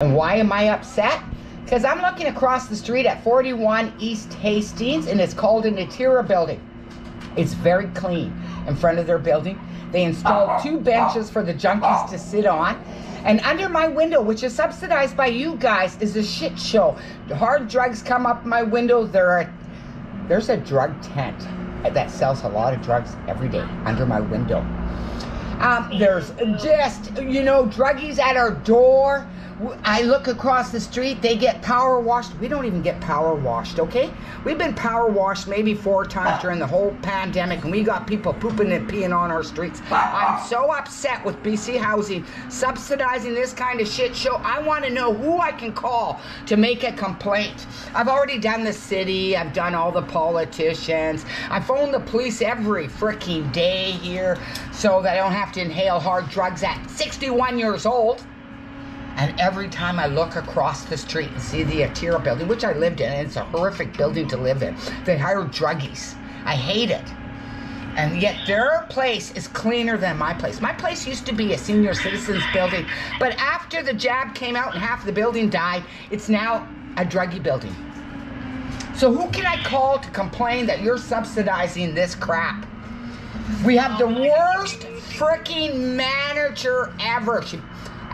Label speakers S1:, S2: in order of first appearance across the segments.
S1: And why am I upset? Because I'm looking across the street at 41 East Hastings and it's called an Atira building. It's very clean in front of their building. They installed two benches for the junkies to sit on. And under my window, which is subsidized by you guys, is a shit show. Hard drugs come up my window. There are, there's a drug tent that sells a lot of drugs every day under my window. Um, there's just, you know, druggies at our door. I look across the street, they get power washed. We don't even get power washed, okay? We've been power washed maybe four times during the whole pandemic, and we got people pooping and peeing on our streets. I'm so upset with BC Housing subsidizing this kind of shit show. I want to know who I can call to make a complaint. I've already done the city, I've done all the politicians, I phone the police every freaking day here so that I don't have to inhale hard drugs at 61 years old. And every time I look across the street and see the Atira building, which I lived in, it's a horrific building to live in, they hire druggies. I hate it. And yet their place is cleaner than my place. My place used to be a senior citizens building, but after the jab came out and half the building died, it's now a druggie building. So who can I call to complain that you're subsidizing this crap? We have the worst freaking manager ever. She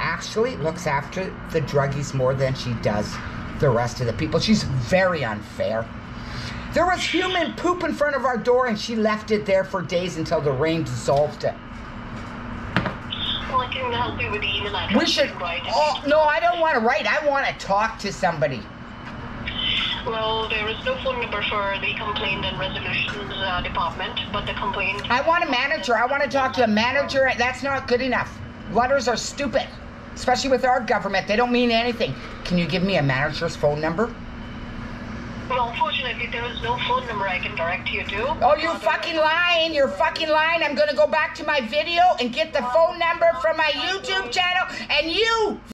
S1: actually looks after the druggies more than she does the rest of the people. She's very unfair. There was human poop in front of our door and she left it there for days until the rain dissolved it.
S2: Well, I can help you with the email address.
S1: We should.
S2: You write it.
S1: Oh, no, I don't want to write. I want to talk to somebody.
S2: Well, there is no phone number for the complaint and resolutions uh, department, but the complaint.
S1: I want a manager. I want to talk to a manager. That's not good enough. Letters are stupid, especially with our government. They don't mean anything. Can you give me a manager's phone number?
S2: Well, unfortunately, there is no phone number I can direct you to.
S1: Oh, you're fucking lying. You're fucking lying. I'm going to go back to my video and get the phone number from my YouTube channel, and you